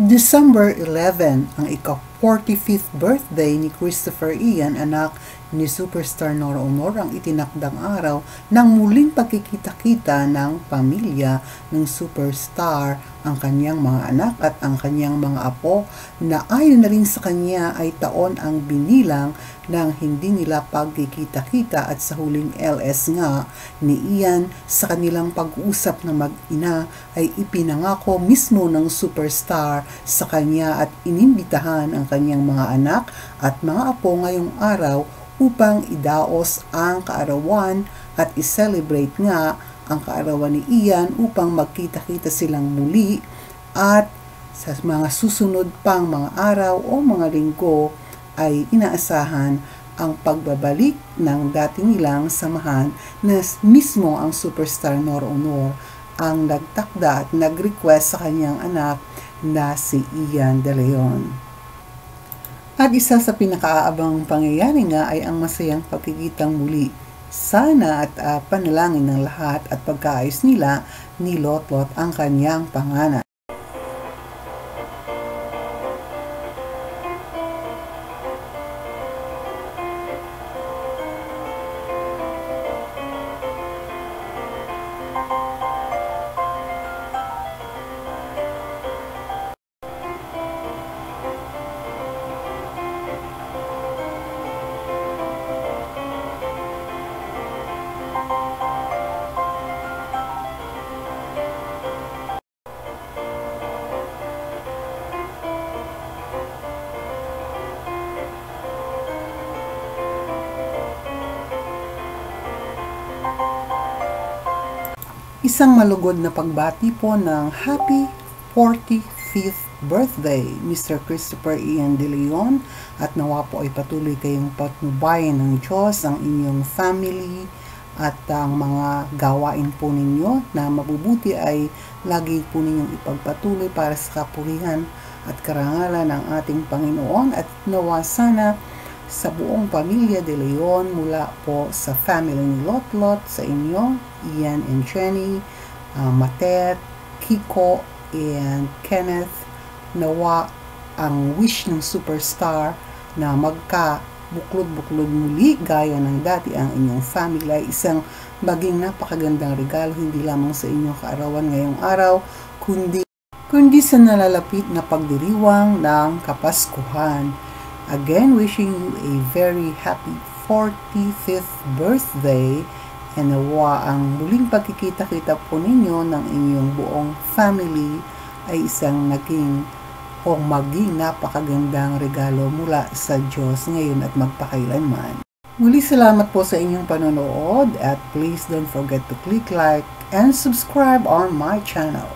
December 11, ang ika-45th birthday ni Christopher Ian, anak ni Superstar Nora Honor, ang itinakdang araw ng muling pagkikita-kita ng pamilya ng superstar, ang kanyang mga anak at ang kanyang mga apo na ayon na rin sa kanya ay taon ang binilang ng hindi nila pagkikita-kita at sa huling LS nga ni Ian sa kanilang pag-uusap ng mag-ina ay ipinangako mismo ng superstar sa kanya at inimbitahan ang kanyang mga anak at mga apo ngayong araw upang idaos ang kaarawan at i-celebrate nga ang kaarawan ni Ian upang magkita-kita silang muli at sa mga susunod pang mga araw o mga linggo ay inaasahan ang pagbabalik ng dati nilang samahan na mismo ang superstar Nor Honor ang nagtakda at nag-request sa kanyang anak na si Ian De Leon. At isa sa pinakaaabang pangyayari nga ay ang masayang pagkikitang muli. Sana at uh, panalangin ng lahat at pagkaayos nila ni Lotlot ang kanyang panganan. Isang malugod na pagbati po ng Happy 45th birthday, Mr. Christopher Ian De Leon at nawa po ay patuloy kayong patnubayan ng Diyos ang inyong family at ang mga gawain po ninyo na mabubuti ay lagi po ninyong ipagpatuloy para sa kapurihan at karangalan ng ating Panginoon at nawa sana sa buong pamilya de Leon mula po sa family ni Lotlot, sa inyo, Ian and Jenny, uh, Matet, Kiko, and Kenneth. Nawa ang wish ng superstar na magka buklod-buklod muli gaya ng dati ang inyong family ay isang maging napakagandang regalo hindi lamang sa inyong kaarawan ngayong araw kundi kundi sa nalalapit na pagdiriwang ng Kapaskuhan. Again, wishing you a very happy 45th birthday and nawa ang muling pagkikita-kita po ninyo ng inyong buong family ay isang naging o maging napakagandang regalo mula sa Diyos ngayon at magpakailanman. Muli salamat po sa inyong panonood at please don't forget to click like and subscribe on my channel.